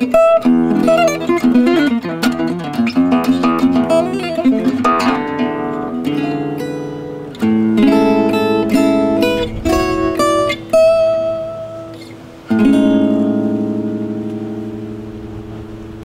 Música